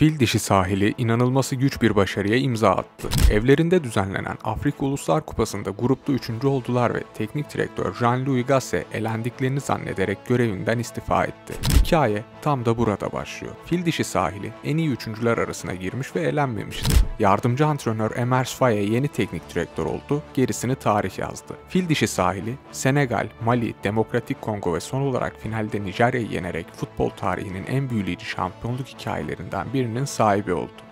Fil dişi sahili inanılması güç bir başarıya imza attı. Evlerinde düzenlenen Afrika Uluslar Kupası'nda grupta üçüncü oldular ve teknik direktör Jean-Louis Gasset elendiklerini zannederek görevinden istifa etti. Hikaye tam da burada başlıyor. Fil dişi sahili en iyi üçüncüler arasına girmiş ve elenmemişti. Yardımcı antrenör Emers Faye yeni teknik direktör oldu, gerisini tarih yazdı. Fil dişi sahili, Senegal, Mali, Demokratik Kongo ve son olarak finalde Nijerya'yı yenerek futbol tarihinin en büyüleyici şampiyonluk hikayelerinden birinin sahibi oldu.